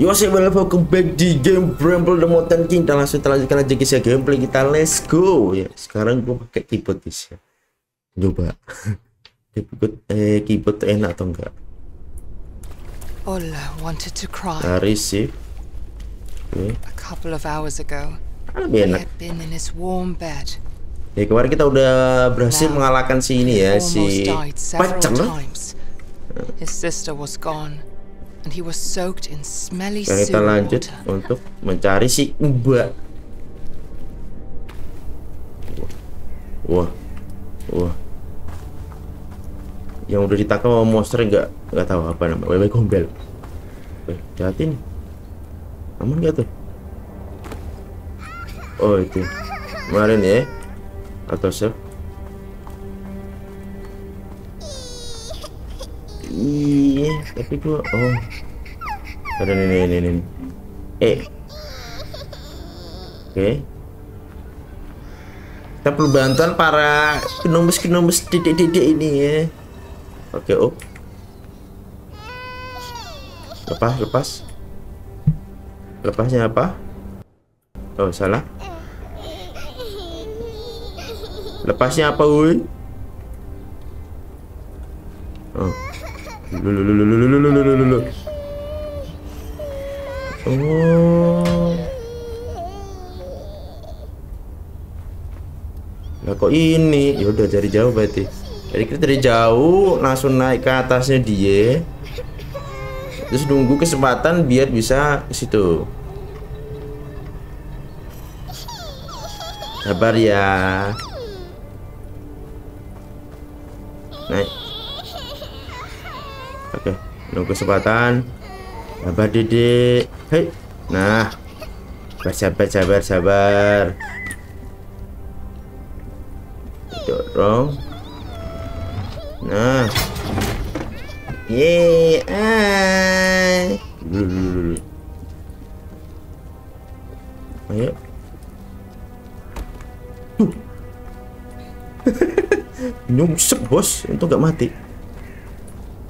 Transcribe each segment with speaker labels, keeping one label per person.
Speaker 1: Yo saya welcome back di game Bramble the Mountain King Kita langsung lanjutkan aja guys ya gameplay kita. Let's go. Ya Sekarang gue pakai keyboard guys ya. Coba. Keyboard, eh, keyboard enak atau enggak?
Speaker 2: Ola wanted to cry.
Speaker 1: Dari sih. Oke.
Speaker 2: A couple of hours ago,
Speaker 1: Lebih
Speaker 2: he
Speaker 1: enak.
Speaker 2: been in his warm bed.
Speaker 1: Ya kemarin kita udah berhasil mengalahkan si ini ya Si pacar.
Speaker 2: His sister was gone, and he was soaked in smelly
Speaker 1: kita
Speaker 2: sewer
Speaker 1: lanjut
Speaker 2: water.
Speaker 1: untuk mencari si Mbak Wah Wah Yang udah ditangkap sama monster nggak nggak tahu apa nama Wewe gombel. Eh, hati nih. Aman gak tuh? Oh itu. Kemarin ya Atau save Iya, tapi gua oh. Ada ini ini ini. Eh. Oke. Kita perlu bantuan para kenombus-kenombus didik-didik ini ya. Oke, oh. Lepas, lepas. Lepasnya apa? Oh, salah. Lepasnya apa, woi? Oh. Oh. Lah kok ini? Ya udah jauh berarti. Jadi kita dari jauh langsung naik ke atasnya dia. Terus nunggu kesempatan biar bisa ke situ. Sabar ya. Naik. Oke, nunggu kesempatan. Sabar Dedek. Hei. Nah. Bersabar, sabar, sabar. Dorong. Nah. Ye, ah. Ayo. Nyungsep bos, itu nggak mati.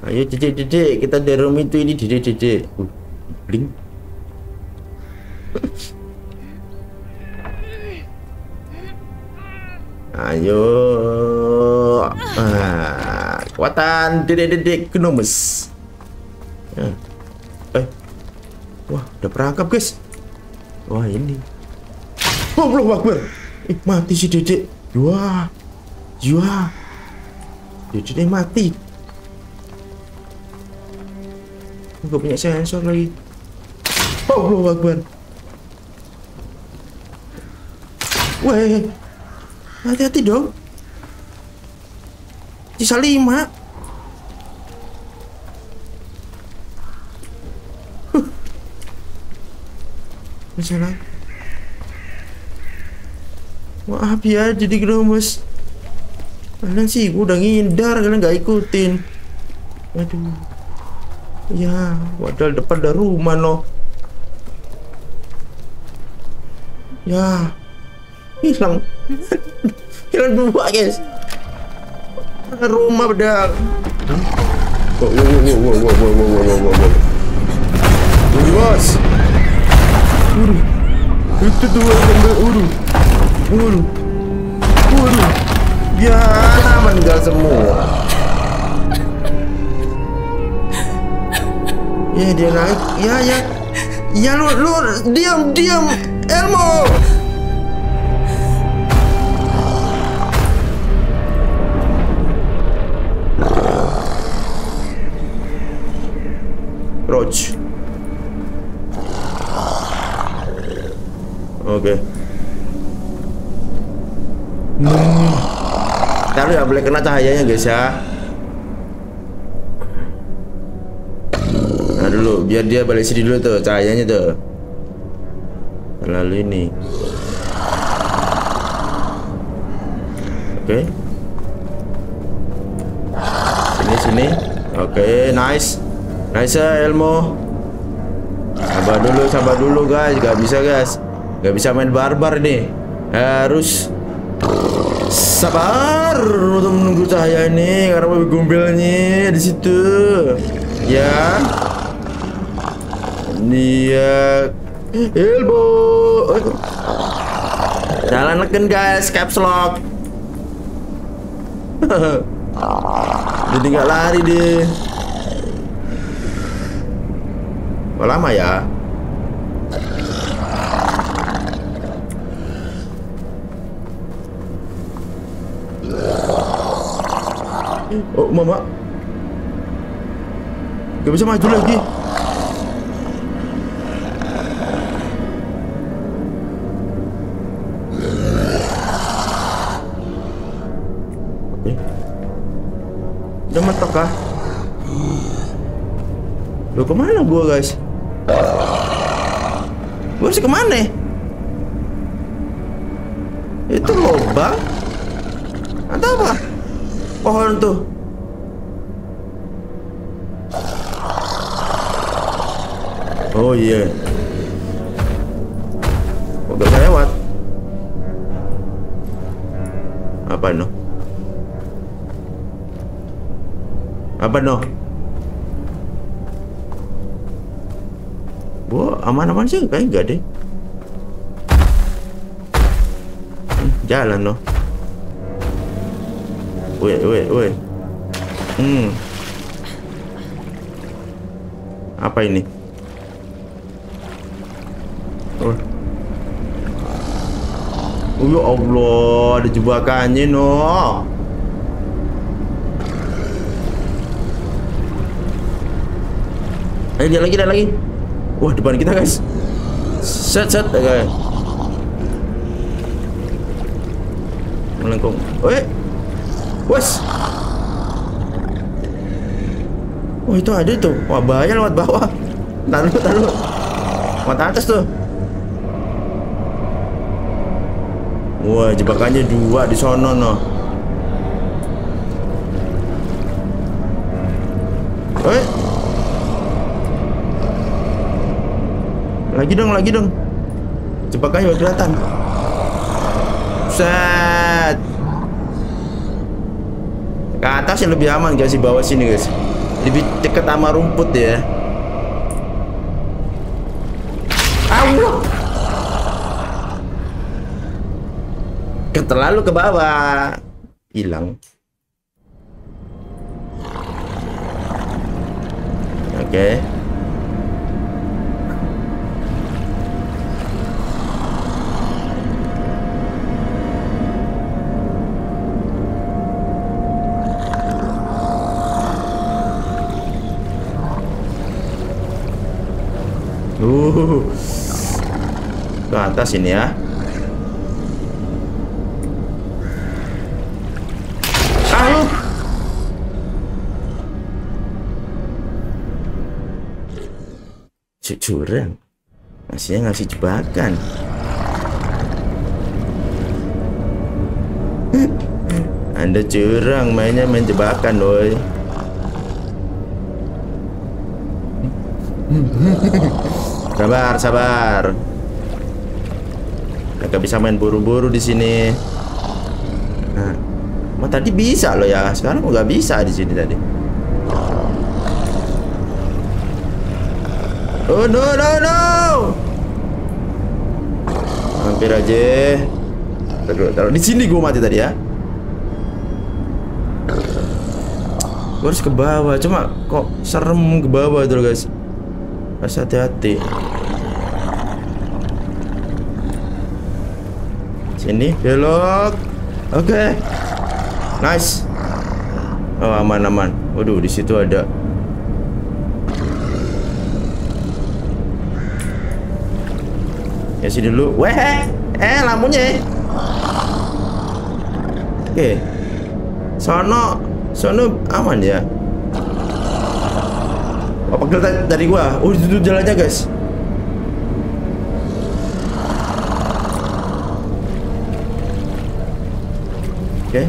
Speaker 1: Ayo dedek dedek kita dari room itu ini dedek dedek. Uh, bling. Ayo. Ah, kekuatan dedek dedek genomes. Ya. Eh. Wah, udah perangkap, guys. Wah, ini. Allah Akbar. Eh, mati si dedek. Wah. Wah. Dedek mati. Gak punya sensor lagi. Allah Akbar. Weh. Hati-hati dong. Sisa lima. Masalah. Maaf ya jadi gerombos. Kalian sih gua udah ngindar kalian nggak ikutin. Aduh. Ya, padahal depan ada rumah no. Ya, hilang, hilang dua guys. Rumah padahal. Wow, wow, wow, wow, wow, wow, wow, wow, wow, wow. Udah bos. Udah. Itu tuh yang udah. Udah. Udah. Ya, meninggal semua. Ya dia naik. Ya ya. Ya lu lu diam diam. Elmo. Roach. Oke. Hmm. Kita nggak boleh kena cahayanya guys ya. Biar dia balik sini dulu tuh cahayanya tuh. Lalu ini. Oke. Sini sini. Oke, nice. Nice ya, Elmo. Sabar dulu, sabar dulu guys. Gak bisa guys. Gak bisa main barbar nih. Harus sabar untuk menunggu cahaya ini karena gombelnya di situ. Ya. Dia elbow. Jalan neken guys, caps lock. Jadi nggak lari deh. Lama ya? Oh, mama. Gak bisa maju lagi. Kah? Loh ke mana gua guys? Gua harus ke mana? Itu lubang? Atau apa? Pohon tuh. Oh iya. Kok Apa no? Gua aman-aman sih kayak enggak deh. Hmm, Jalan no. Wait, wait, wait. Hmm. Apa ini? Oh. Oh ya Allah, ada jebakannya no. Ayo dia lagi, dia lagi. Wah, depan kita guys. Set, set, guys. Melengkung. Weh. Wes. Oh itu ada tuh. Wah bahaya lewat bawah. Tahan lu. Lewat atas tuh. Wah jebakannya dua di sono no. Lagi dong, lagi dong. Jebakannya udah kelihatan. Set. Ke atas yang lebih aman guys di bawah sini guys. Lebih dekat sama rumput ya. Allah. Terlalu ke bawah. Hilang. Oke. Okay. Ke atas ini ya. Curang. Masihnya ngasih jebakan. Anda curang mainnya main jebakan, doi. Sabar, sabar. Mereka bisa main buru-buru di sini. Nah, mau tadi bisa loh ya. Sekarang nggak bisa di sini tadi. Oh no no no. Hampir aja. Taruh, taruh di sini gue mati tadi ya. Gue harus ke bawah. Cuma kok serem ke bawah tuh guys. Harus hati-hati. Sini belok. Oke. Okay. Nice. Oh, aman aman. Waduh, di situ ada Ya sini dulu. Weh, eh lampunya. Oke. Okay. Sono, sono aman ya. Oh, pegel dari gua. Oh, itu jalannya, guys. Oke. Okay.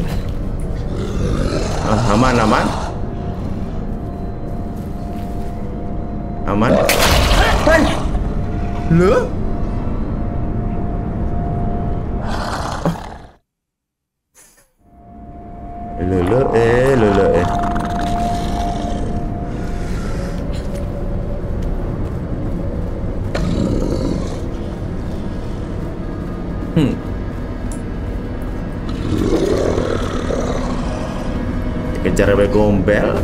Speaker 1: Ah, aman, aman. Aman. Hei. Loh? Sampai gombel.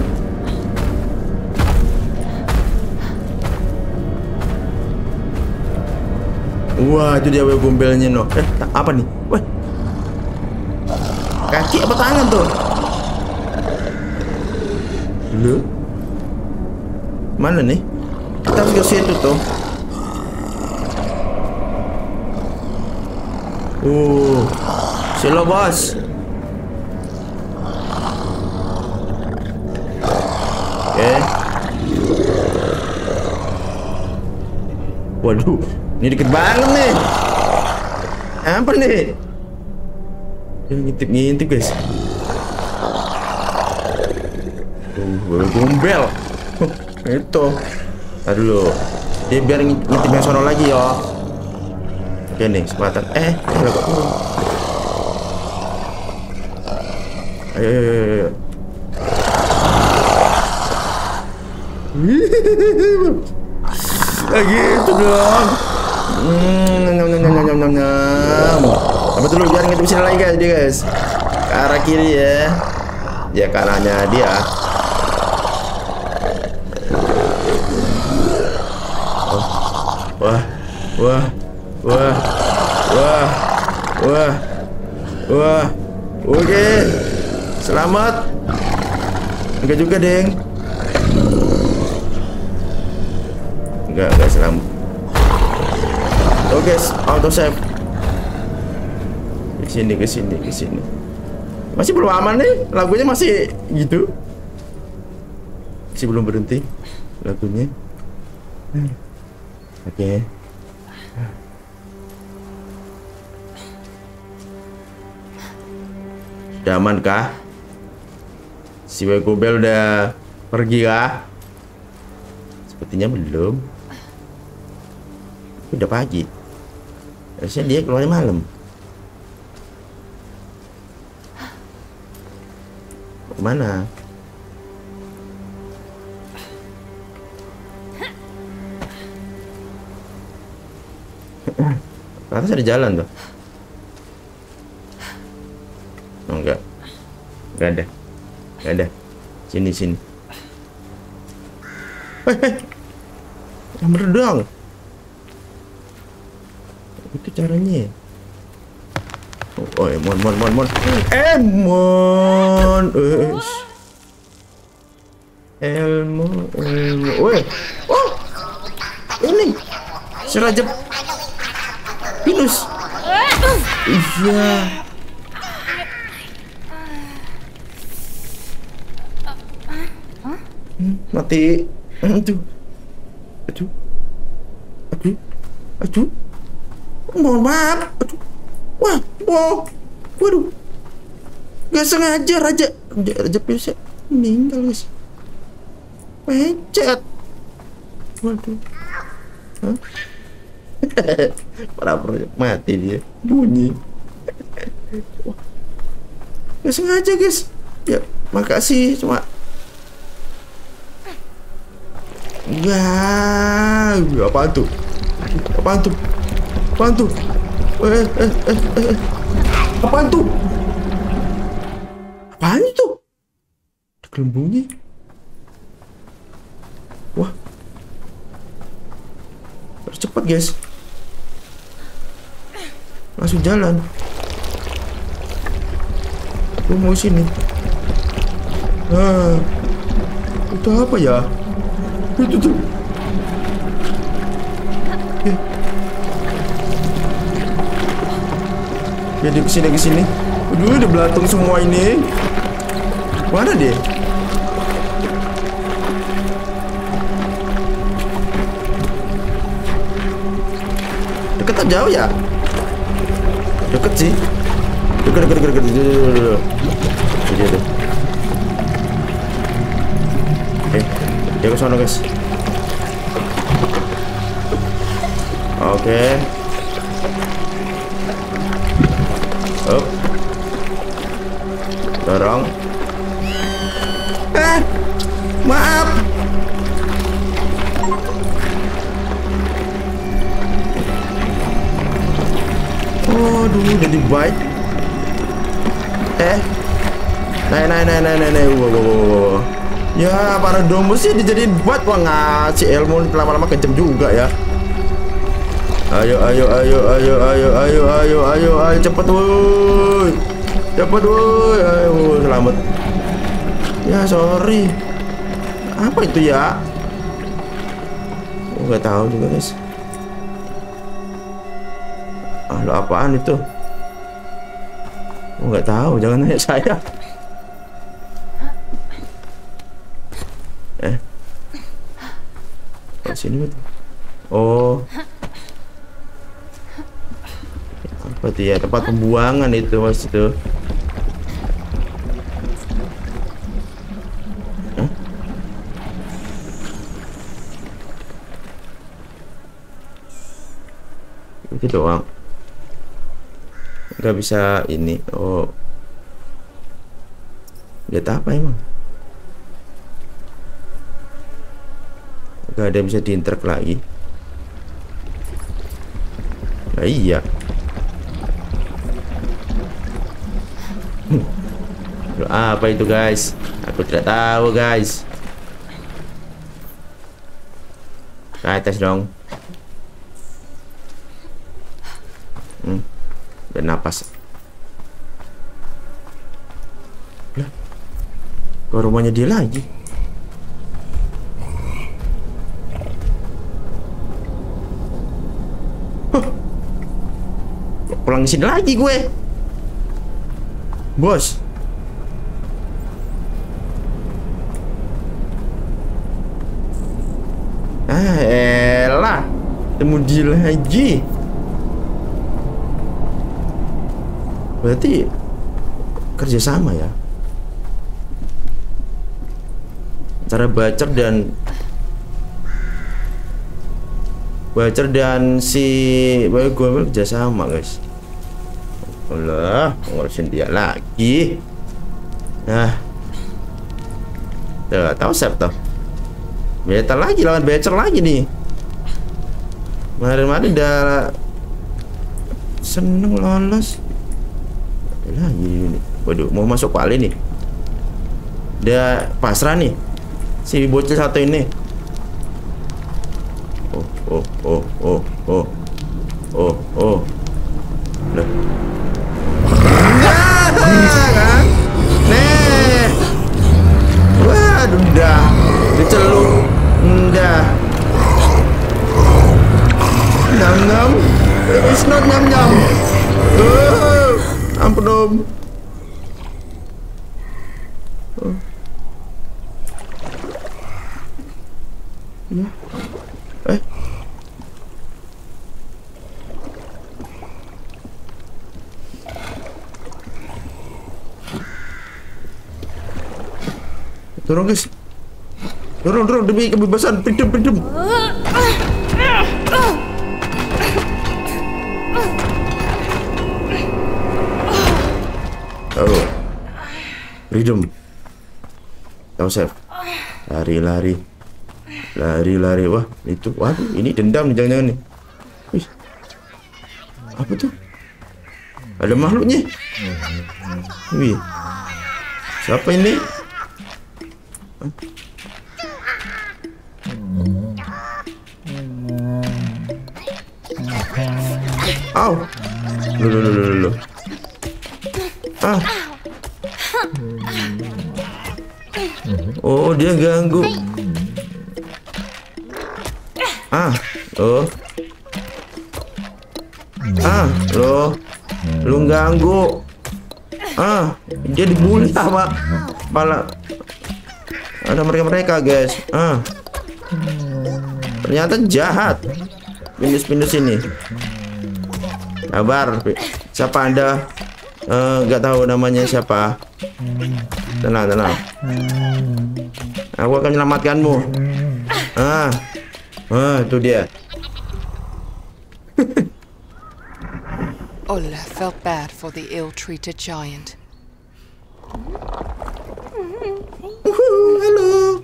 Speaker 1: Wah, itu dia gombelnya no. Eh, apa nih? Wah. Kaki apa tangan tuh? Lu? Mana nih? Kita harus ke situ tuh. Uh, silo bos. Oke. Waduh, ini deket banget nih. Apa nih? Ngintip-ngintip guys. Uh, gombel. Itu. Tadi dulu. Dia biar ng- ngintip yang sono lagi yo. Oke nih, kesempatan. Eh. Ayo, ayo, ayo, ayo. Kayak gitu dong. Hmm, nyam, nyam, nyam, nyam, nyam, nyam. Apa dulu jangan ngintip sini lagi guys, dia guys. Ke arah kiri ya. Ya ke arahnya dia. Wah, wah, wah, wah, wah, wah. Oke, selamat. Enggak juga, Deng. Enggak, enggak selamat. Oke, auto save. Ke sini, ke sini, ke sini. Masih belum aman nih, lagunya masih gitu. Masih belum berhenti lagunya. Oke. Udah aman kah? Si Wekubel udah pergi kah? Sepertinya belum. Udah pagi. Harusnya dia keluarnya malam. Ke atas ada jalan tuh. Oh, enggak. Enggak ada. Enggak ada. Sini sini. Hei, hei. Yang. Caranya. Oh, oh Emon, Mon, Mon, Mon. Emon. Uish. Elmo, Elmo. Woi. Oh. Ini. Si Raja Pinus. Iya. Hmm, mati. Aduh. Aduh. Aduh. Aduh. Mohon maaf. Aduh. Wah, wow. Waduh. Gak sengaja Raja Raja, Raja Pinus meninggal guys. Pencet. Waduh. Hah? Para proyek mati dia bunyi. Gak sengaja guys. Ya makasih cuma. Wah, apa tuh? Apaan tuh? Apaan tuh? Eh, eh, eh, eh, eh. Apaan tuh? Apaan itu? Ada gelembungnya. Wah. Harus cepat guys. Langsung jalan. Aku mau sini. Ah, itu apa ya? Itu tuh. Ya dia ke sini ke sini. Aduh, udah belatung semua ini. Mana dia? Deket atau jauh ya? Deket sih. Deket, deket, deket, deket. Deket, deket, deket. Dia tuh. Eh, dia ke sana guys. Oke. Up. Dorong. Eh, maaf. jadi baik. Eh. Naik, naik, naik, naik, naik, naik. Wow, wow, wow. Ya, para domba sih dijadiin buat Wah, ngasih ilmu lama-lama kejam juga ya. Ayo, ayo, ayo, ayo, ayo, ayo, ayo, ayo, ayo, cepet, woi. Cepet, woi. Ayo, selamat. Ya, sorry. Apa itu ya? Oh, nggak tahu juga, guys. Ah, lo apaan itu? Oh, nggak tahu, jangan nanya saya. Eh. Oh, sini betul. Oh. Apa ya? Tempat pembuangan itu mas itu. Doang. Nggak bisa ini. Oh. Lihat apa emang? Gak ada yang bisa diinterk lagi. Nah, iya. Hmm. Apa itu guys? Aku tidak tahu guys. Nah, tes dong. Hmm. Dan napas. Lah. Ke rumahnya dia lagi. pulang sini lagi gue. Bos. Ah elah. Temu dia lagi. Berarti kerjasama ya cara bacer dan bacer dan si bayi gue kerjasama guys. Allah ngurusin dia lagi. Nah. Tuh tahu siap tuh Better lagi lawan Becer lagi nih. Kemarin-kemarin udah seneng lolos. Lagi ini. Waduh mau masuk kali nih. Dia pasrah nih si bocil satu ini. Oh oh oh oh oh. Oh oh demi kebebasan. Freedom freedom. Oh. Freedom. Chef. Lari lari. Lari lari. Wah, itu. Waduh, ini dendam nih jangan-jangan nih. Wih. Apa tuh? Ada makhluknya. Wih. Siapa ini? Au. Loh, loh, loh, loh, loh. Ah. Oh, dia ganggu. Ah, loh. Ah, loh. Lu ganggu. Ah, dia dibully sama kepala ada mereka-mereka, guys. Ah. Ternyata jahat. Pinus-pinus ini. Kabar, siapa Anda? nggak uh, tahu namanya siapa. Tenang, tenang. Aku akan menyelamatkanmu. Ah, ah, itu dia.
Speaker 2: Ola felt bad for the ill-treated giant.
Speaker 1: Halo.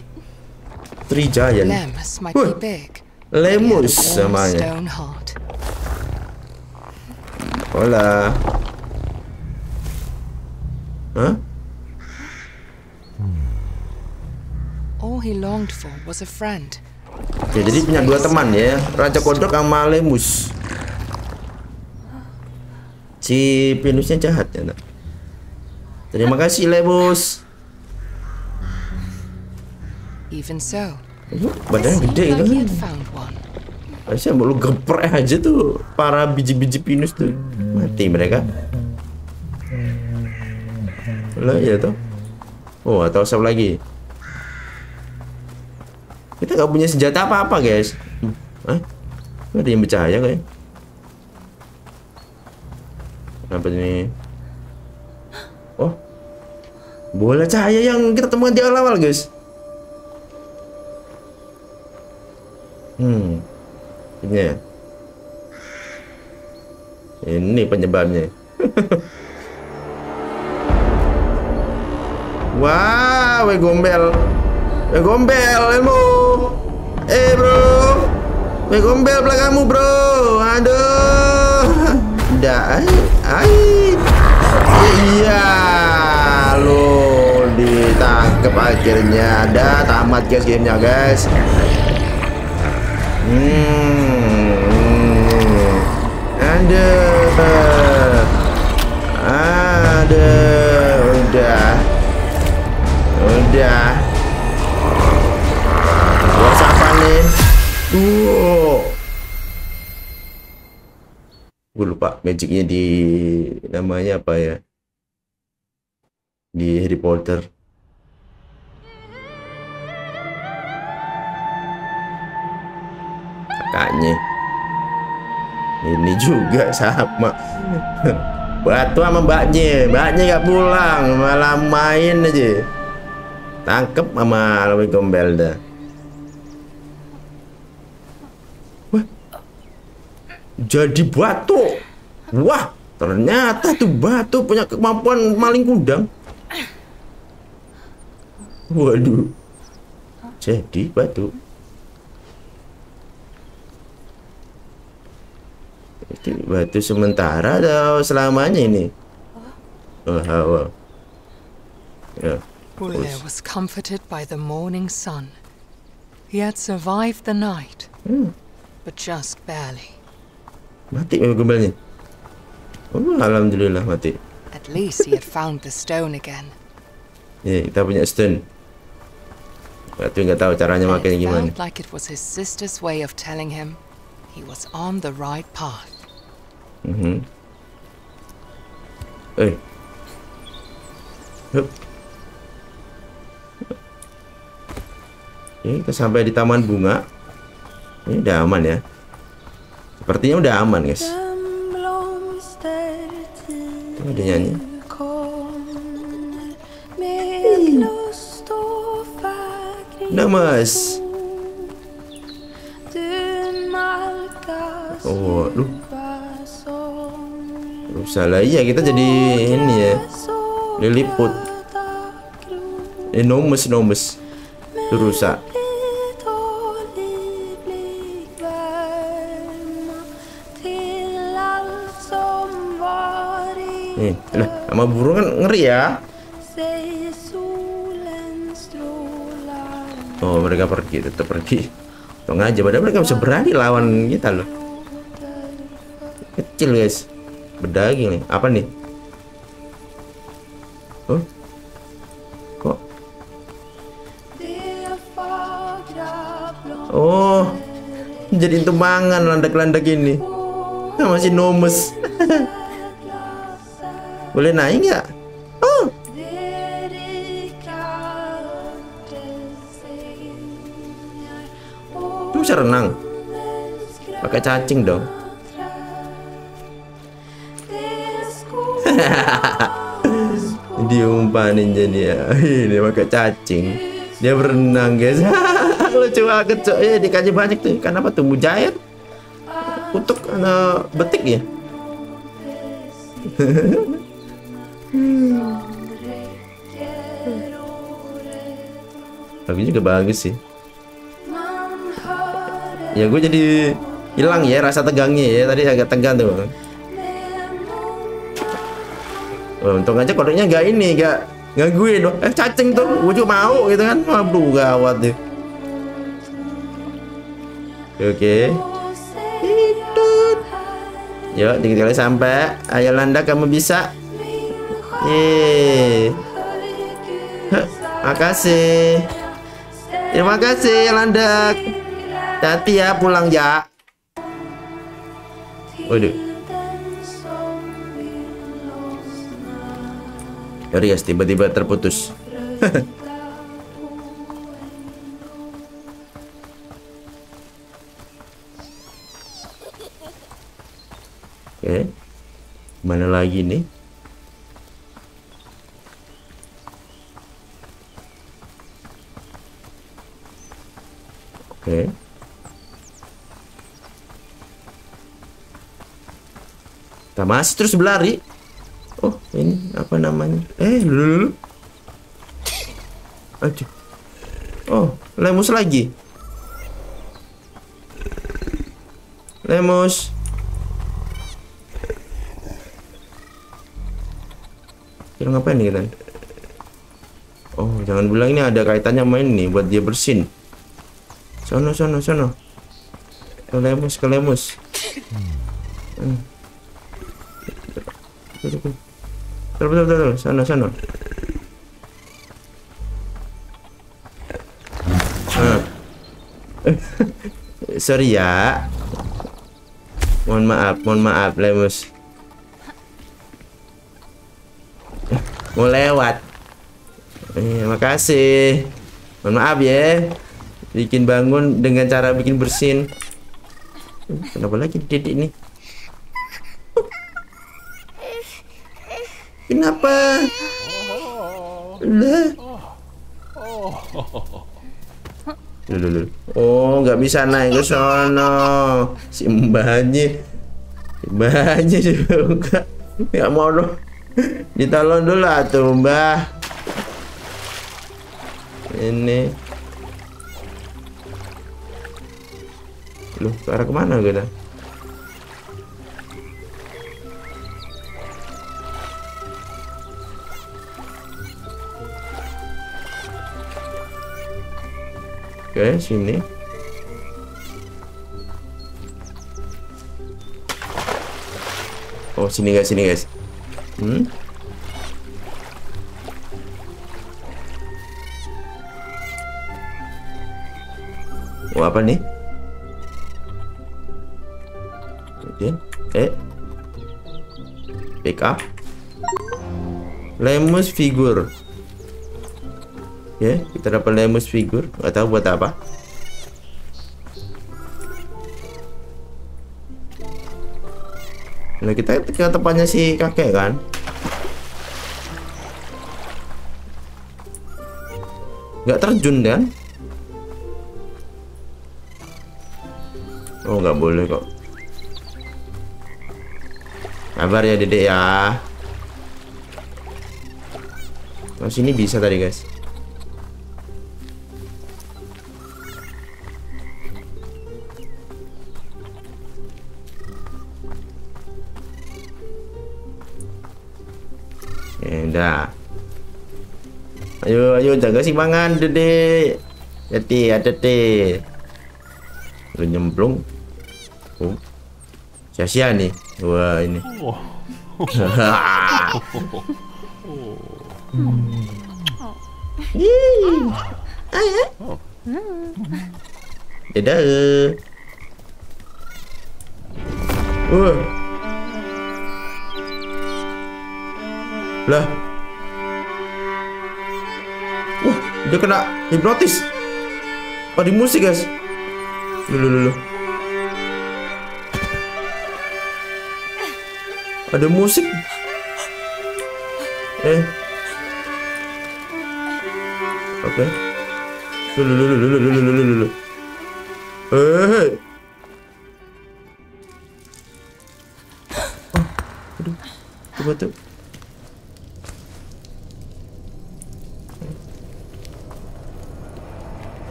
Speaker 1: Three giant.
Speaker 2: Lemus might be big.
Speaker 1: Lemus namanya. Hola. Hah?
Speaker 2: All he longed for was a friend.
Speaker 1: Oke, jadi punya dua teman ya, Raja Kodok sama Lemus. Si Pinusnya jahat ya, nak. Terima kasih Lemus.
Speaker 2: Even so,
Speaker 1: Badannya gede gitu. Harusnya lu geprek aja tuh para biji-biji pinus tuh mati mereka. Lah ya tuh. Oh, atau satu lagi. Kita nggak punya senjata apa-apa, guys. Hah? Nggak ada yang bercahaya kayak. Apa ini? Oh. Bola cahaya yang kita temukan di awal-awal, guys. Hmm. Ini ya. Ini penyebabnya. Wah, we gombel. We gombel, ilmu. Eh, bro. We gombel belakangmu, bro. Aduh. Dah, ai. ai. Iya, lo ditangkap akhirnya. Ada tamat guys gamenya, guys. Hmm. Ada. Ada. Udah. Udah. Buat apa nih? Tuh. Gue lupa magicnya di namanya apa ya? Di Harry Potter. kakaknya ini juga sama. Batu sama mbaknya mbaknya gak pulang malah main aja. Tangkep sama Lewi Gombel dah. Wah. Jadi batu. Wah ternyata tuh batu punya kemampuan maling kudang. Waduh. Jadi batu Itu batu sementara atau selamanya ini? Oh, hawa. Ya.
Speaker 2: Bulle was comforted by the morning sun. He had survived the night, but just barely.
Speaker 1: Mati memang gembelnya. Oh, alhamdulillah mati.
Speaker 2: At least he had found the stone again.
Speaker 1: Ya, kita punya stone. Batu nggak tahu caranya
Speaker 2: it
Speaker 1: gimana.
Speaker 2: like it was his sister's way of telling him he was on the right path.
Speaker 1: Eh. Hup. Oke, kita sampai di taman bunga. Ini udah aman ya. Sepertinya udah aman, guys. Tuh, ada nyanyi. Namas. Oh, lu salah iya kita jadi ini ya. Diliput. Enormous, enormous. Itu rusak. Nih, lah, sama burung kan ngeri ya. Oh, mereka pergi, tetap pergi. Tong aja, padahal mereka bisa berani lawan kita loh. Kecil guys, berdaging nih. Apa nih? Oh, kok? Oh, jadi tumbangan landak-landak ini. Masih nomes. Boleh naik nggak? Oh, bisa renang. Pakai cacing dong. Diumpanin jadi ya. Ini pakai cacing. Dia berenang guys. Lucu banget cok. Ya dikasih banyak tuh. Ikan apa tuh? Mujair? Kutuk anak betik ya? Tapi juga bagus sih. Ya gue jadi hilang ya rasa tegangnya ya. Tadi agak tegang tuh. Untung aja kodenya nggak ini, nggak gangguin. Eh cacing tuh, gue juga mau gitu kan. Waduh gawat deh. Oke. Hitut. Yuk, dikit kali sampai. Ayo Landa, kamu bisa. Yeay. Makasih. Terima kasih Landak. Hati ya pulang ya. Waduh. Guys, tiba-tiba terputus. Oke. Mana lagi nih? Oke. Kita masih terus berlari. Ini apa namanya? Eh, dulu dulu. Aduh. Oh, lemus lagi. Lemus. Kira ngapain nih kita? Oh, jangan bilang ini ada kaitannya main nih buat dia bersin. Sono, sono, sono. Ke lemus, betul, betul. Sono, sono. Ah. Sorry ya. Mohon maaf, mohon maaf, lemus. Mau lewat. Eh, makasih. Mohon maaf ya bikin bangun dengan cara bikin bersin kenapa lagi dedek ini kenapa lah Lulu, Oh, nggak bisa naik ke sono. Si mbahnya. Si mbahnya juga. Nggak mau dong. Ditolong dulu atuh, Mbah. Ini. Loh, ke arah ke mana kita? Oke, sini. Oh, sini guys, sini guys. Hmm? Oh, apa nih? Oke. Eh. Pick up. Lemus figur. Ya, kita dapat lemus figur. Gak tahu buat apa. Kita ke tempatnya si kakek kan? Gak terjun kan? Oh, nggak boleh kok. Kabar ya dedek ya. Oh, sini bisa tadi guys. Simbangan dedek. Hati hati. Udah nyemplung. Oh. Sia-sia nih. Wah, ini. Ayo. Dadah. Wah. Lah. Dia kena hipnotis. Di musik, guys. Lulu, lulu. Ada musik. Eh. Oke. Lulu, lulu, lulu, lulu, lulu, lulu. Eh.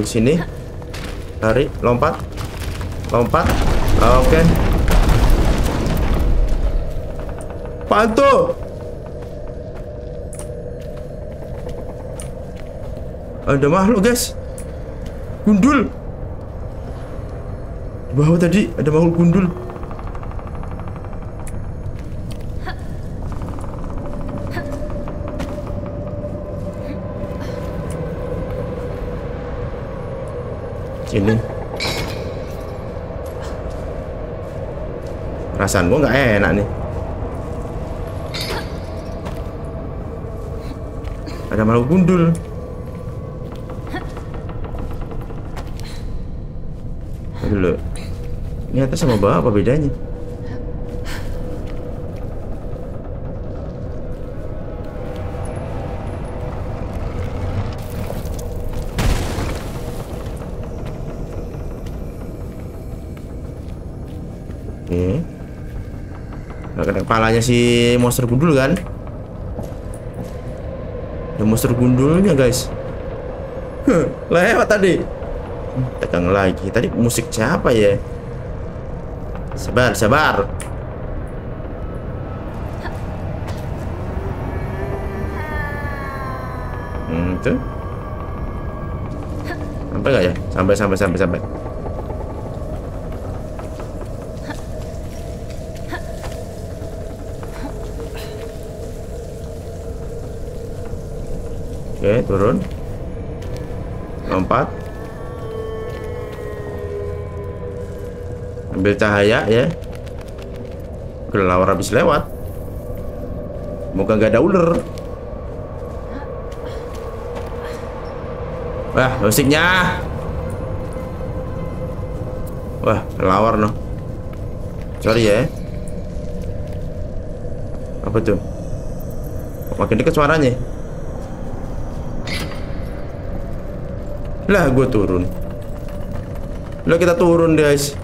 Speaker 1: Oke, sini. Lari, lompat. Lompat. Oke. Pantu. Ada makhluk, guys. Gundul. Di bawah tadi ada makhluk gundul. Perasaan gua nggak enak nih. Ada makhluk gundul. Dulu. Ini atas sama bawah apa bedanya? Oke. Nggak kepalanya si monster gundul kan? Ada monster gundulnya guys. Lewat tadi. Tegang lagi. Tadi musik siapa ya? Sabar, sabar. Hmm, itu. Sampai nggak ya? Sampai, sampai, sampai, sampai. Oke, turun. Lompat. Ambil cahaya ya. Kelawar habis lewat. Moga nggak ada ular. Wah, musiknya. Wah, kelawar no. Sorry ya. Apa tuh? Makin dekat suaranya. Lah, gue turun. Lah kita turun, guys.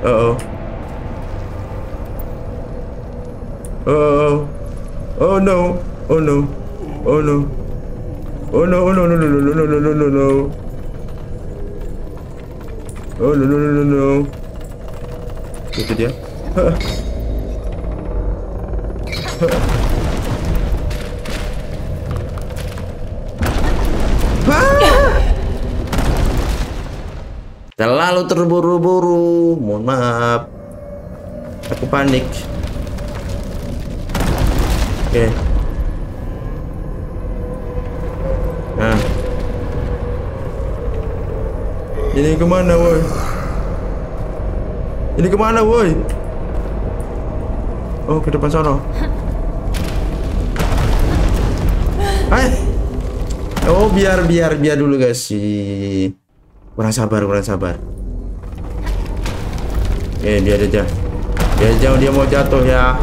Speaker 1: Uh oh. Oh. Oh no. Oh no. Oh no. Oh no, oh no, no, no, no, no, no, no, no, no. Oh no, no, no, no, no. Itu dia. Terlalu terburu-buru. Mohon maaf. Aku panik. Oke. Nah. Ini ke mana, woi? Ini ke mana, woi? Oh, ke depan sana. Eh. Oh, biar biar biar dulu guys sih. Kurang sabar, kurang sabar. Eh, biar aja. Biar jauh dia mau jatuh ya.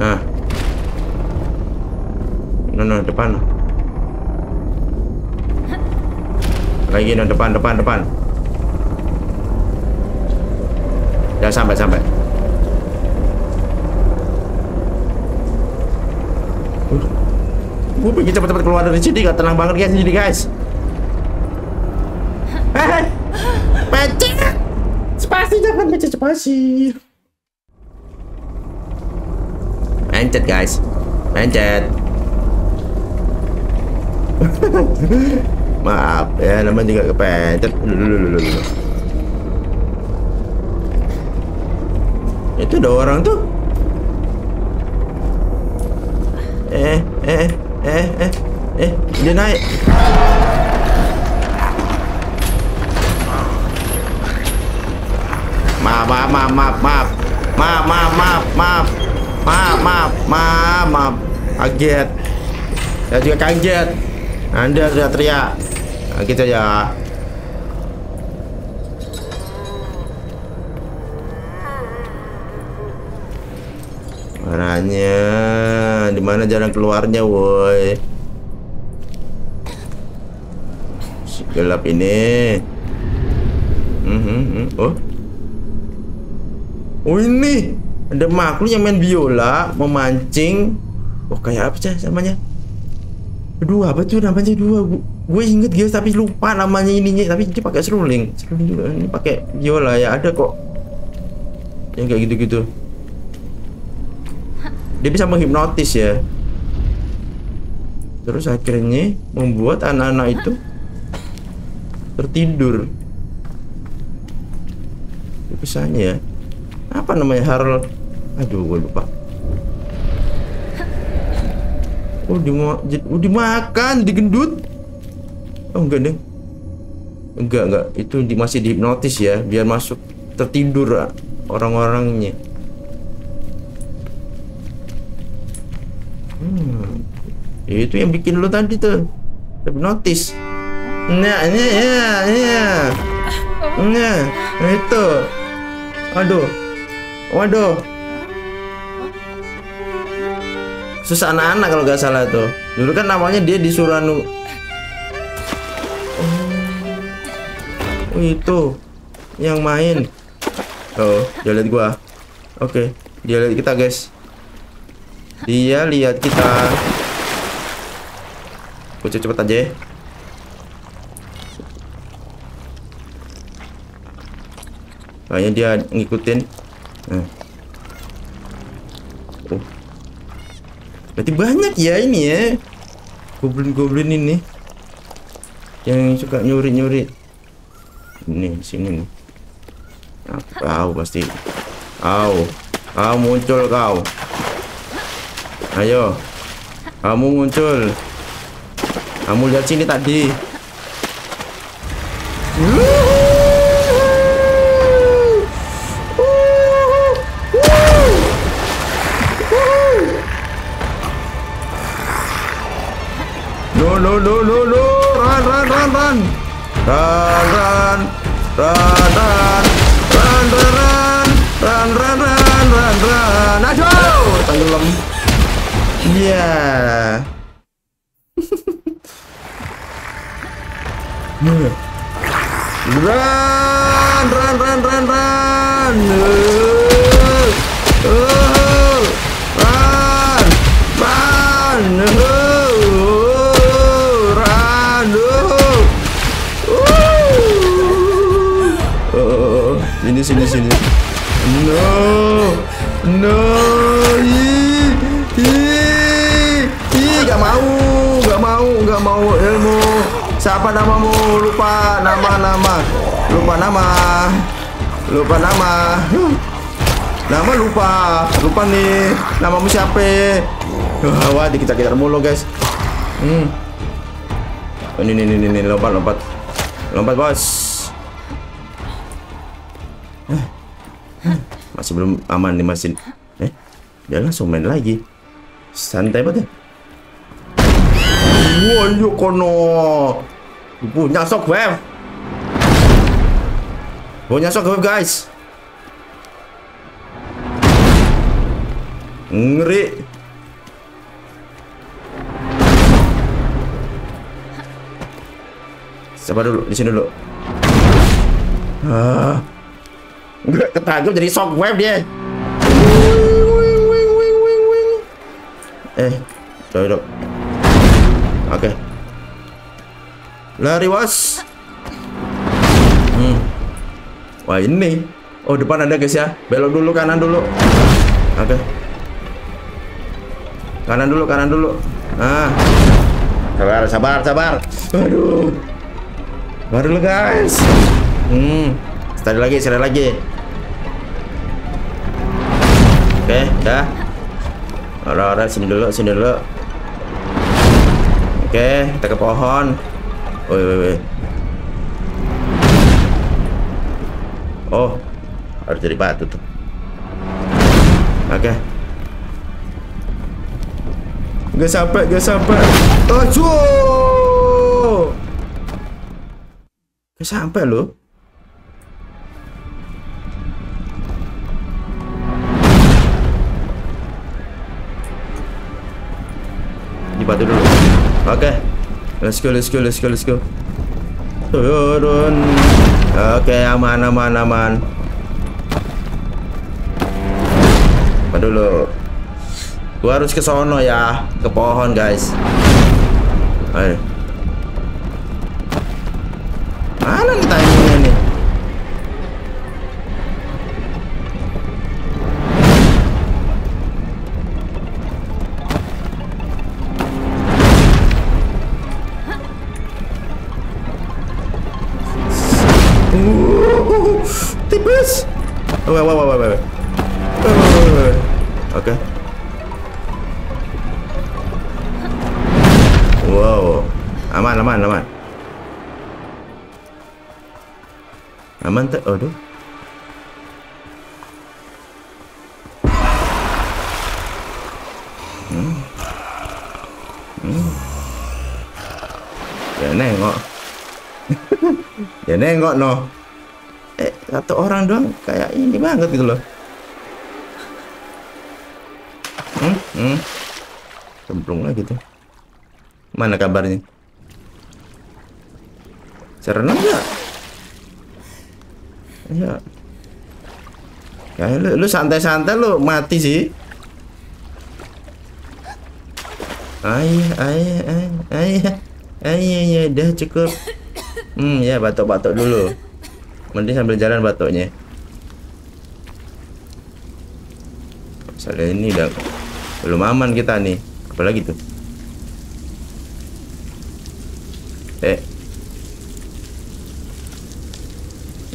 Speaker 1: Ah. No, no, depan. Lagi no, depan, depan, depan. Ya sampai, sampai. Gue pengen cepet-cepet keluar dari sini gak tenang banget guys jadi guys. Eh, pencet. Spasi jangan pencet spasi. Pencet guys, pencet. Maaf ya, namanya juga kepencet. Itu ada orang tuh. Eh, eh, eh, eh, eh, dia naik. Maaf, maaf, maaf, maaf, maaf, maaf, maaf, maaf, maaf, maaf, maaf, maaf, maaf, kaget. Saya juga kaget. Anda sudah teriak. Nah, gitu ya. Marahnya di mana jalan keluarnya, woi? Si gelap ini. Hmm, hmm. Oh, Oh ini ada makhluk yang main biola, memancing. Oh kayak apa sih namanya? Aduh apa tuh namanya dua? Gue inget guys tapi lupa namanya ininya. Tapi dia pakai seruling, seruling juga. Ini pakai biola ya ada kok. Yang kayak gitu-gitu. Dia bisa menghipnotis ya. Terus akhirnya membuat anak-anak itu tertidur. Kisahnya ya. Apa namanya Harold? Aduh, gue lupa. Oh, dima oh, dimakan, digendut. Oh, enggak, deh. Enggak, enggak. Itu di, masih dihipnotis ya, biar masuk tertidur orang-orangnya. Hmm. Itu yang bikin lu tadi tuh. Hipnotis. Nah, ini ya, ya. Nah, itu. Aduh. Waduh. Susah anak-anak kalau gak salah tuh. Dulu kan namanya dia disuruh anu. Oh, itu yang main. Oh, dia lihat gua. Oke, dia lihat kita, guys. Dia lihat kita. Gue cepet aja ya. Kayaknya dia ngikutin. Nah. Oh. Berarti banyak ya ini ya. Goblin-goblin ini. Yang suka nyuri-nyuri. Ini sini nih. Aku tahu pasti. Kau. Kau muncul kau. Ayo. Kamu muncul. Kamu lihat sini tadi. Yeah. Gak mau ilmu. Siapa namamu? Lupa nama nama. Lupa nama. Lupa nama. Nama lupa. Lupa nih. Namamu siapa? Wah, wah dikejar kejar mulu guys. Hmm. Oh, ini, ini, ini, ini, lompat, lompat. Lompat, bos. Eh, Masih belum aman nih, masih. Eh, dia langsung main lagi. Santai banget ya. Wah, kono. Punya shockwave. Punya shockwave, guys. Ngeri. Sabar dulu, di sini dulu. Ah. Ketangkep jadi dia. Wing, wing, wing. Eh, coba dok. Oke. Lari was. Hmm. Wah ini. Oh depan ada guys ya. Belok dulu kanan dulu. Oke. Kanan dulu, kanan dulu. Ah. Sabar, sabar, sabar. Aduh. Baru dulu guys. Hmm. Sekali lagi, sekali lagi. Oke, dah. Ora-ora sini dulu, sini dulu. Oke, kita ke pohon. Woi, woi, woi. Oh, harus jadi batu tuh. Oke. Gak sampai, gak sampai. Aduh. Gak sampai loh. Oke. Let's go, let's go, let's go, let's go. Turun. Oke, aman, aman, aman. dulu. Gua harus ke sono ya, ke pohon, guys. Ayo. No. Eh, satu orang doang kayak ini banget gitu loh. Hmm, hmm. Cemplung lagi tuh. Mana kabarnya? Serem nggak? Ya. Kayak lu, lu santai-santai lu mati sih. Ayah, ayah, ayah, ayah, ayah, ya udah cukup. Hmm, ya batuk-batuk dulu. Mending sambil jalan batuknya. Soalnya ini udah belum aman kita nih. Apalagi tuh? Eh.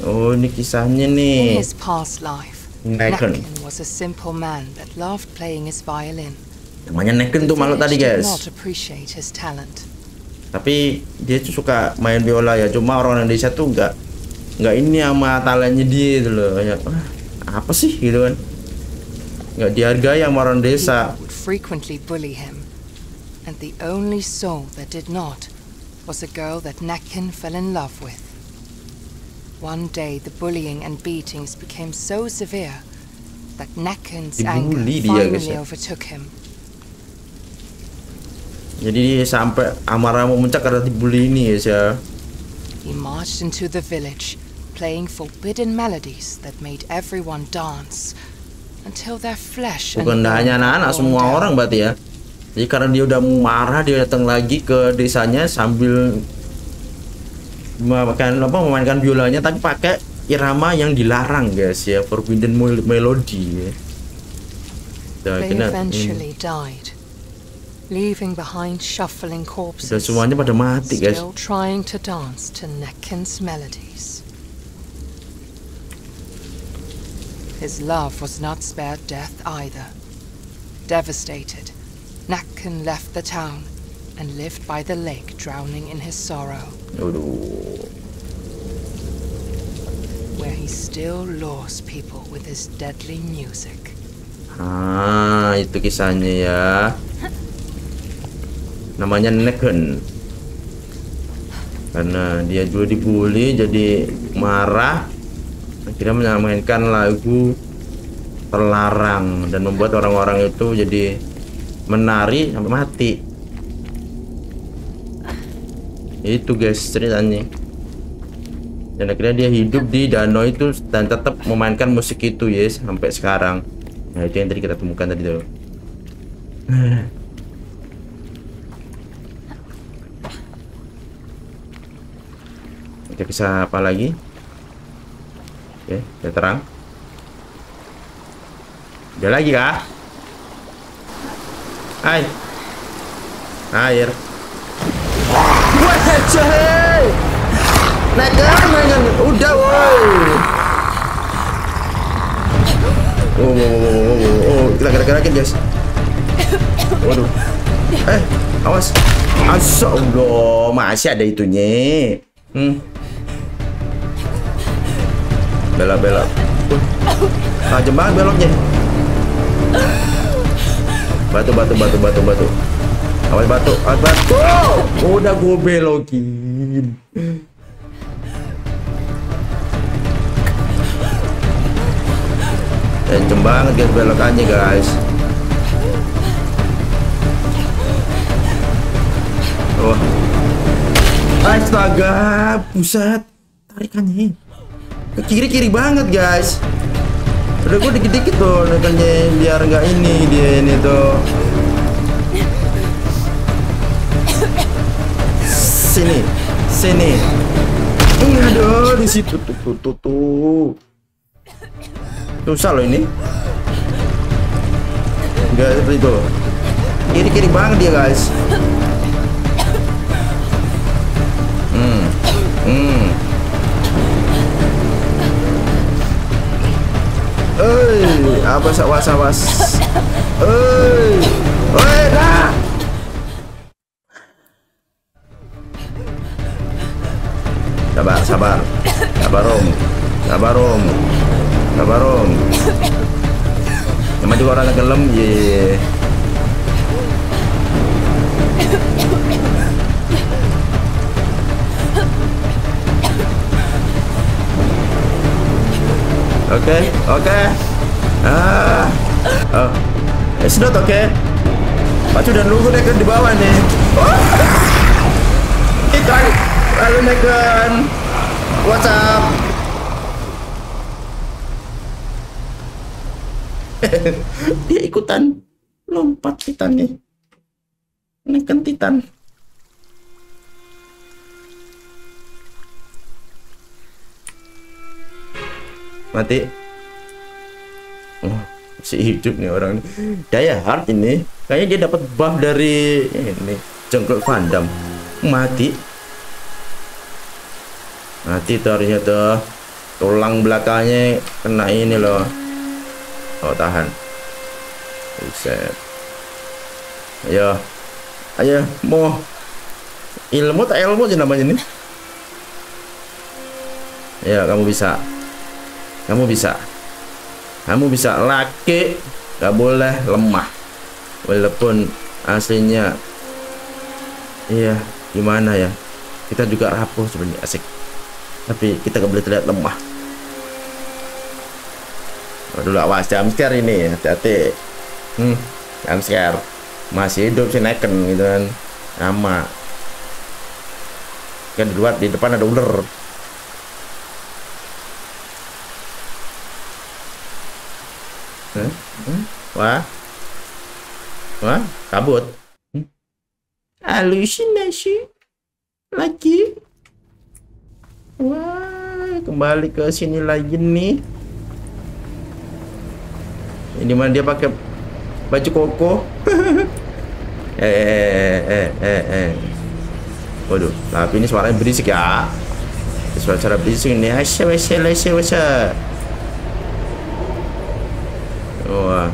Speaker 1: Oh, ini kisahnya
Speaker 2: In
Speaker 1: nih.
Speaker 2: his past life,
Speaker 1: Naken.
Speaker 2: Nakin was a simple man that loved playing his violin.
Speaker 1: Namanya Neken tuh malu tadi, guys.
Speaker 2: not appreciate his talent.
Speaker 1: Tapi dia tuh suka main biola ya. Cuma orang Indonesia tuh nggak nggak ini sama talentnya dia itu loh. Kayak, "Wah, apa sih gitu kan? Nggak dihargai sama orang desa.
Speaker 2: Frequently bully him, and the only soul that did not was a girl that Nakin fell in love with. One day, the bullying and beatings became so severe that Nakin's anger finally
Speaker 1: ya.
Speaker 2: overtook him.
Speaker 1: Jadi sampai amarah memuncak karena dibully ini ya. ya.
Speaker 2: He marched into the village, playing forbidden melodies that made everyone dance until their flesh
Speaker 1: Bukan hanya anak-anak, semua
Speaker 2: down.
Speaker 1: orang berarti ya. Jadi karena dia udah marah, dia datang lagi ke desanya sambil memainkan apa memainkan biolanya tapi pakai irama yang dilarang guys ya, forbidden mel- melody ya. Dan
Speaker 2: They
Speaker 1: akhirnya, hmm,
Speaker 2: eventually died, leaving behind shuffling
Speaker 1: dan
Speaker 2: corpses,
Speaker 1: semuanya pada mati guys.
Speaker 2: still trying to dance to Nekin's melodies. His love was not spared death either. Devastated, Nakin left the town and lived by the lake, drowning in his sorrow,
Speaker 1: Aduh.
Speaker 2: where he still lures people with his deadly music.
Speaker 1: Ah, itu kisahnya ya. Namanya Neken. Karena dia dulu dibully jadi marah. Akhirnya memainkan lagu terlarang dan membuat orang-orang itu jadi menari sampai mati. Itu guys ceritanya. Dan akhirnya dia hidup di danau itu dan tetap memainkan musik itu ya sampai sekarang. Nah itu yang tadi kita temukan tadi tuh. Kita bisa apa lagi? Oke, udah terang. Ada lagi kah? Hai. Air. Wah, coy. Nekan, nekan. Udah, woi. Oh, oh, oh, oh, oh, oh, kita gerak-gerakin guys. Waduh. Eh, awas. Asya Allah, masih ada itunya. Hmm. Belok, belok. Uh, tajam banget beloknya. Batu, batu, batu, batu, batu. Awas batu, awas batu. Udah gue belokin. Kenceng banget guys belokannya guys. Oh. Astaga, pusat tarikannya. Ke kiri kiri banget guys. Udah gue dikit-dikit tuh nekannya biar nggak ini dia ini tuh. Sini, sini. Aduh, di situ tuh tuh tuh tuh. Susah loh ini. Enggak seperti itu. Kiri-kiri banget dia guys. Hmm. Apa awas awas. Eh, oi, dah. Sabar, sabar. Sabar, Om. Sabar, Om. Sabar, Om. Namanya juga orang gelem, ye. Oke, oke. Ah, oh, it's not okay. Pacu dan lugu naik di bawah nih. Oh. Ikan, lalu naikkan. What's up? Dia ikutan lompat titan nih. Naikkan titan. Mati. Oh, si hidup nih orang daya hard ini. Kayaknya dia dapat buff dari ini jengkol fandom mati. Mati tuh harusnya tuh. Tulang belakangnya kena ini loh. Oh tahan. Buset. Ayo. Ayo mau ilmu tak ilmu aja namanya nih ya kamu bisa kamu bisa. Kamu bisa. Laki gak boleh lemah. Walaupun aslinya iya gimana ya. Kita juga rapuh sebenarnya asik. Tapi kita gak boleh terlihat lemah. Waduh awas jam scare ini hati-hati. Hmm jam scare. Masih hidup si neken gitu kan. Sama kan di luar di depan ada ular Hmm? Hmm? Wah. Wah, kabut. Hmm? Halusinasi. Lagi. Wah, kembali ke sini lagi nih. Ini mana dia pakai baju koko? eh, eh, eh, eh, eh. Waduh, tapi ini suaranya berisik ya. Suara-suara berisik nih. Asya, asya, asya, asya. Wah.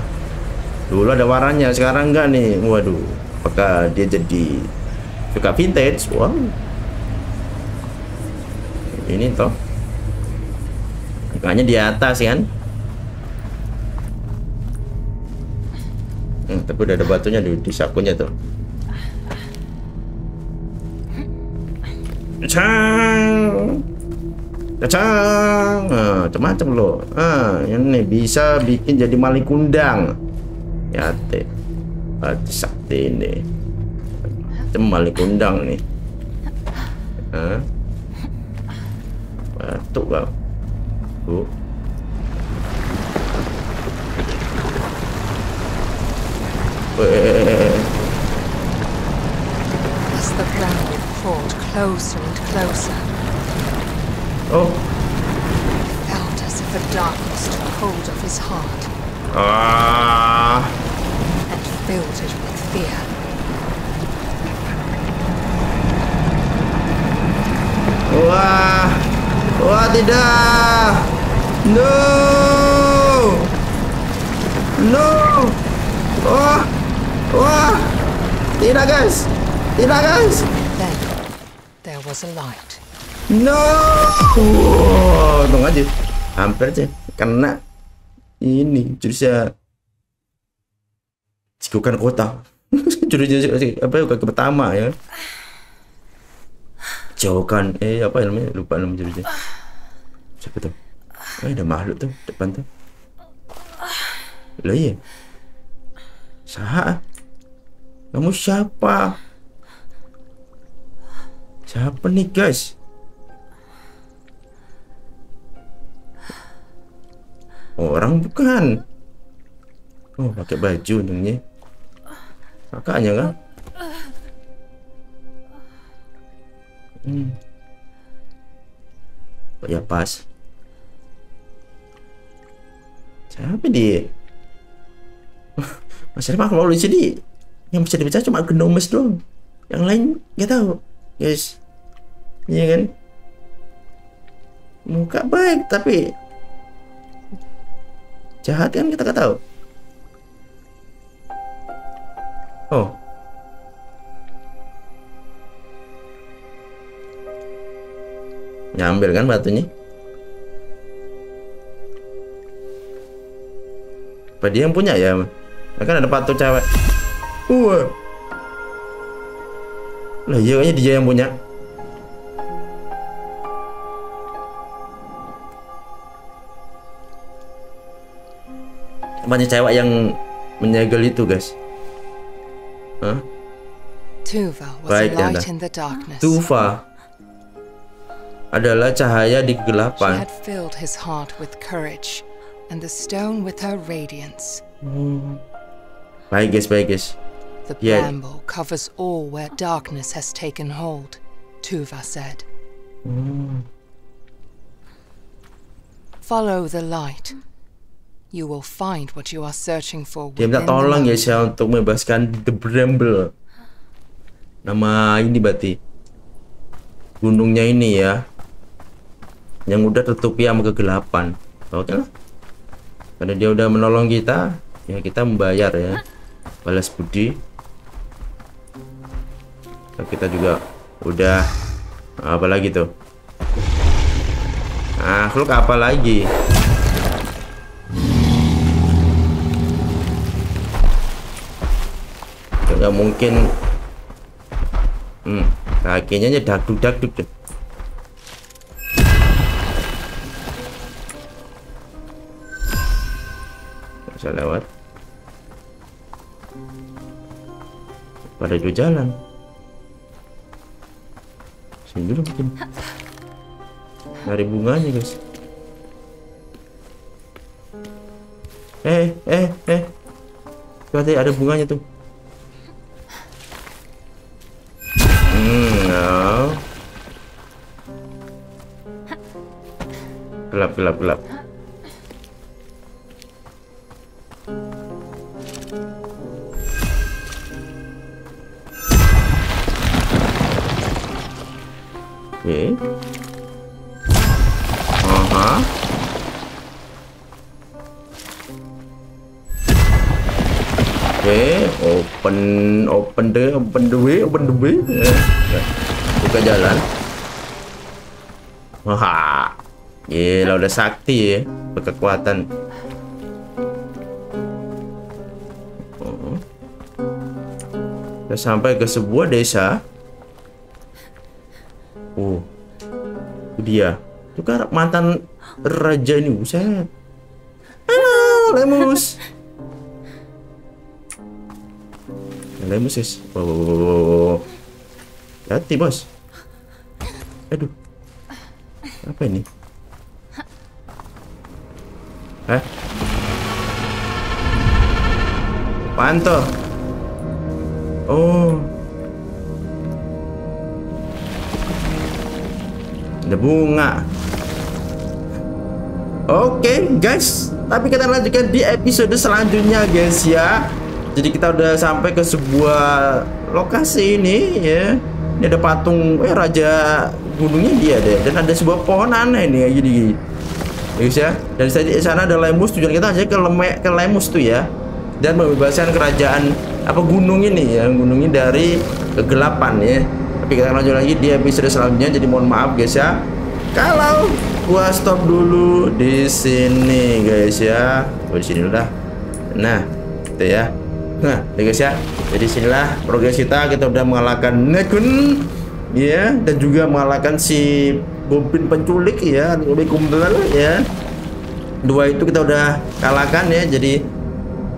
Speaker 1: Dulu ada warnanya, sekarang enggak nih. Waduh. Apakah dia jadi suka vintage? Wow. Ini toh. Makanya di atas kan. Hmm, tapi udah ada batunya di, di sakunya tuh. Cang. Cacang, nah, macam-macam loh. Ah, ini bisa bikin jadi maling kundang. Ya teh, hati sakti ini. Macam maling kundang nih. Ah, batuk kau. Bu.
Speaker 2: As the bramble crawled closer and closer,
Speaker 1: Oh,
Speaker 2: felt as if a darkness took hold of his heart
Speaker 1: ah,
Speaker 2: and filled it with fear.
Speaker 1: wah, wah tidak, no, no, wah, wah, tidak guys, tidak guys.
Speaker 2: Then there was a light.
Speaker 1: No. Untung aja. Hampir aja kena ini jurusnya cikukan kota. jurusnya apa ya ke pertama ya. Jauhkan eh apa namanya lupa nama jurusnya. Siapa tuh? Eh ada makhluk tuh depan tuh. Lah iya. Sah. Kamu siapa? Siapa nih guys? Orang bukan. Oh pakai baju nih kakaknya kan hmm. oh, ya pas? Siapa dia? Mas Rima kalau sini yang bisa dibaca cuma genomes doang. Yang lain nggak tahu. Guys iya kan? Muka baik tapi jahat kan kita nggak tahu. Oh. Nyambil kan batunya? Apa dia yang punya ya? Kan ada patung cewek. Wah. Lah iya kayaknya dia yang punya banyak cewek yang menyegel itu guys?
Speaker 2: Tuva
Speaker 1: Baik,
Speaker 2: a light
Speaker 1: Yanda.
Speaker 2: in the darkness.
Speaker 1: Tufa adalah cahaya di kegelapan
Speaker 2: radiance.
Speaker 1: baik guys baik guys
Speaker 2: The
Speaker 1: Yeah.
Speaker 2: bramble covers all where darkness has taken hold, Tuva said. Follow the light. You will find what you are searching for
Speaker 1: dia minta tolong ya untuk membebaskan The Bramble. Nama ini berarti gunungnya ini ya yang udah tertutupi sama kegelapan. Oke lah karena dia udah menolong kita ya kita membayar ya. Balas budi. Nah, kita juga udah apa lagi tuh? Makhluk apa lagi nggak mungkin. Hmm, aja dakduk dakduk tuh Nggak bisa lewat. Pada dua jalan. Sini dulu mungkin. Cari bunganya guys. Eh eh eh. Berarti ada bunganya tuh Gelap, gelap, gelap. Oke. Aha. Oke, open open the open the way, open the way. Buka jalan. Wah. Gila udah sakti ya, berkekuatan. Oh. Sampai ke sebuah desa. Oh. Itu dia. Itu kan mantan raja ini, buset. Halo, Lemus. Lemus guys. Wow, wow. Hati bos. Aduh. Apa ini? Hah? Panto. Oh. Ada bunga. Oke guys, tapi kita lanjutkan di episode selanjutnya guys ya. Jadi kita udah sampai ke sebuah lokasi ini ya. Ini ada patung eh raja gunungnya dia deh dan ada sebuah pohon aneh nih kayak gini. Ya. Dan di sana ada Lemus tujuan kita aja ke Leme, ke Lemus tuh ya. Dan membebaskan kerajaan apa gunung ini ya, gunung ini dari kegelapan ya. Tapi kita lanjut lagi di episode selanjutnya. Jadi mohon maaf guys ya. Kalau gua stop dulu di sini guys ya. Oh, di sini udah. Nah, itu ya. Nah, ya guys ya. Jadi sinilah progres kita. Kita udah mengalahkan Nekun ya dan juga mengalahkan si Bobin penculik ya, lebih kumpul ya. Dua itu kita udah kalahkan ya. Jadi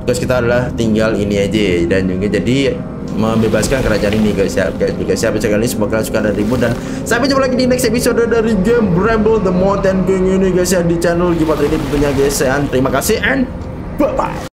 Speaker 1: tugas kita adalah tinggal ini aja dan juga jadi membebaskan kerajaan ini guys ya guys juga siapa sekali semoga kalian suka dan ribut dan sampai jumpa lagi di next episode dari game Bramble The Mountain King ini guys ya di channel Gipat ini tentunya guys ya terima kasih and bye bye